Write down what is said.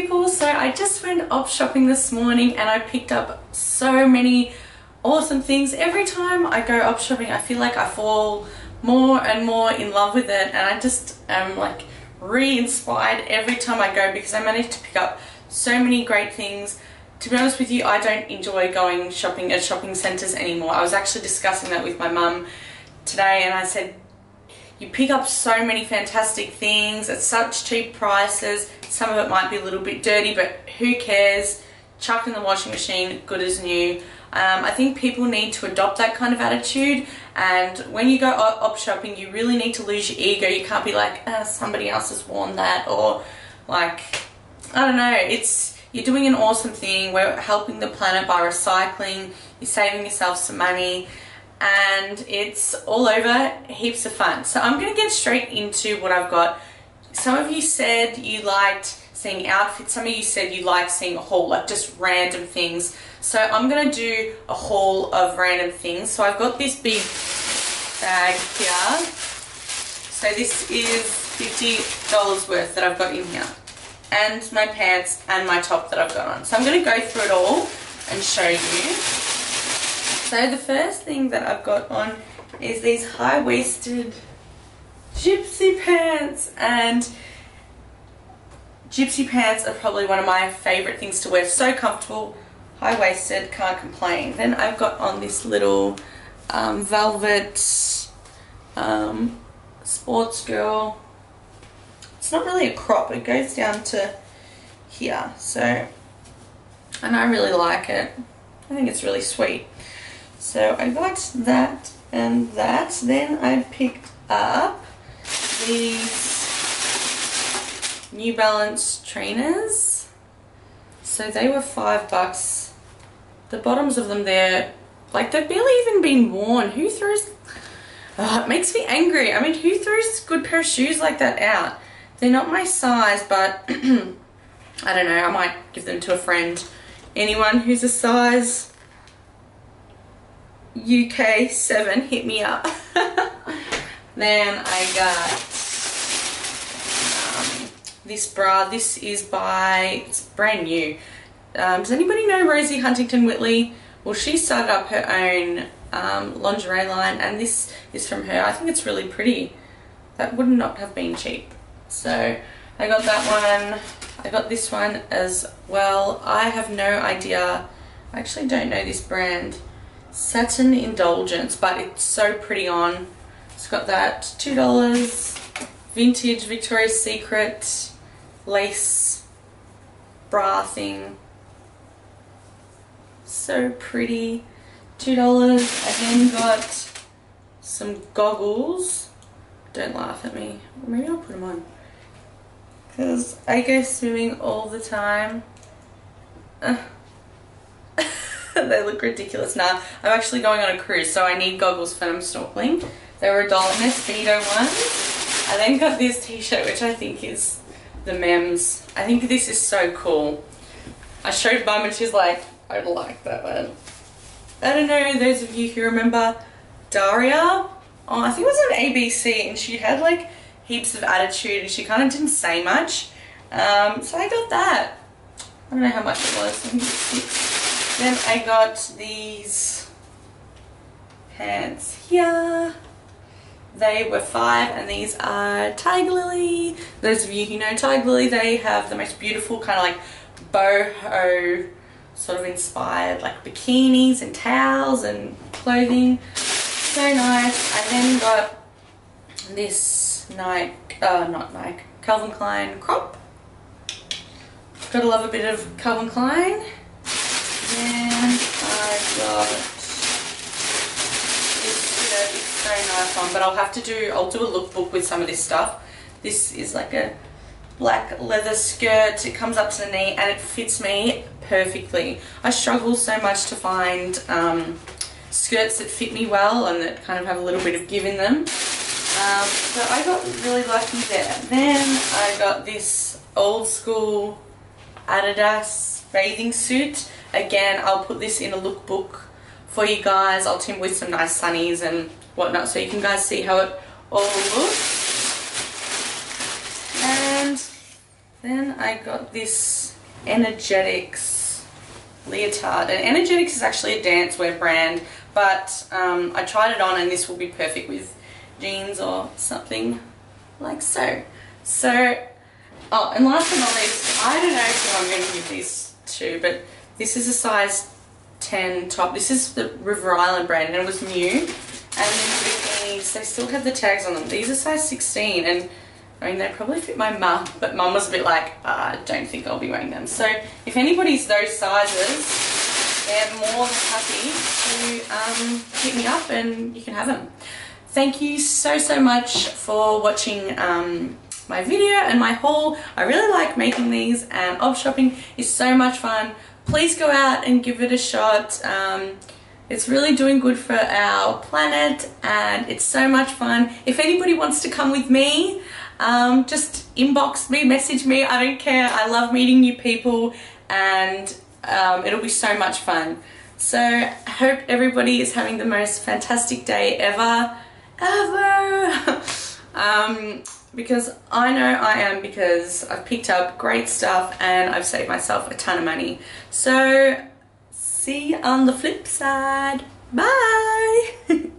people, so I just went op shopping this morning and I picked up so many awesome things. Every time I go op shopping I feel like I fall more and more in love with it and I just am like re-inspired every time I go because I managed to pick up so many great things. To be honest with you, I don't enjoy going shopping at shopping centres anymore. I was actually discussing that with my mum today and I said, you pick up so many fantastic things at such cheap prices. Some of it might be a little bit dirty, but who cares? Chuck in the washing machine, good as new. Um, I think people need to adopt that kind of attitude and when you go op shopping you really need to lose your ego. You can't be like, ah, somebody else has worn that or like, I don't know, it's you're doing an awesome thing. We're helping the planet by recycling. You're saving yourself some money and it's all over heaps of fun. So I'm going to get straight into what I've got. Some of you said you liked seeing outfits. Some of you said you like seeing a haul, like just random things. So I'm going to do a haul of random things. So I've got this big bag here. So this is $50 worth that I've got in here. And my pants and my top that I've got on. So I'm going to go through it all and show you. So the first thing that I've got on is these high-waisted gypsy pants and gypsy pants are probably one of my favorite things to wear. So comfortable, high-waisted, can't complain. Then I've got on this little um, velvet um, Sportsgirl. It's not really a crop, it goes down to here. So, and I really like it. I think it's really sweet. So I got that and that. Then I picked up these New Balance trainers. So they were five bucks. The bottoms of them there, like they've barely even been worn. Who throws, oh, it makes me angry. I mean, who throws a good pair of shoes like that out? They're not my size, but I don't know, I might give them to a friend. Anyone who's a size UK 7, hit me up. then I got this bra. This is by, it's brand new. Um, does anybody know Rosie Huntington-Whiteley? Well, she started up her own um, lingerie line and this is from her. I think it's really pretty. That would not have been cheap. So I got that one. I got this one as well. I have no idea. I actually don't know this brand. Satin Indulgence, but it's so pretty on. It's got that $2. Vintage Victoria's Secret lace bra thing. So pretty. $2. I then got some goggles. Don't laugh at me. Maybe I'll put them on. Because I go swimming all the time. Uh. they look ridiculous now. I'm actually going on a cruise, so I need goggles for them snorkeling. They were a dollar Speedo ones. I then got this t-shirt, which I think is the mems. I think this is so cool. I showed mum and she's like, I like that one. I don't know, those of you who remember Daria, oh, I think it was on ABC and she had like heaps of attitude and she kind of didn't say much. Um, so I got that. I don't know how much it was. Then I got these pants here. They were five and these are Tiger Lily. Those of you who know Tiger Lily, they have the most beautiful kind of like boho sort of inspired like bikinis and towels and clothing. So nice. I then got this Nike, uh, not Nike, Calvin Klein crop. Gotta love a bit of Calvin Klein. Then I got very nice one, but I'll have to do, I'll do a lookbook with some of this stuff. This is like a black leather skirt. It comes up to the knee and it fits me perfectly. I struggle so much to find um, skirts that fit me well and that kind of have a little bit of give in them. Um, so I got really lucky there. Then I got this old school Adidas bathing suit. Again, I'll put this in a lookbook for you guys. I'll trim with some nice sunnies and whatnot so you can guys see how it all looks. And Then I got this Energetics leotard. And Energetics is actually a dancewear brand, but um, I tried it on and this will be perfect with jeans or something like so. So, oh, and last but not least, I don't know who I'm going to give these to, but this is a size 10 top. This is the River Island brand and it was new. And then bikinis, they still have the tags on them. These are size 16 and I mean, they probably fit my mum, but mum was a bit like, uh, I don't think I'll be wearing them. So if anybody's those sizes, they're more than happy to um, hit me up and you can have them. Thank you so, so much for watching um, my video and my haul. I really like making these and op shopping is so much fun. Please go out and give it a shot. Um, it's really doing good for our planet and it's so much fun. If anybody wants to come with me, um, just inbox me, message me. I don't care. I love meeting new people and um, it'll be so much fun. So I hope everybody is having the most fantastic day ever, ever. um, because I know I am because I've picked up great stuff and I've saved myself a ton of money. So see you on the flip side. Bye.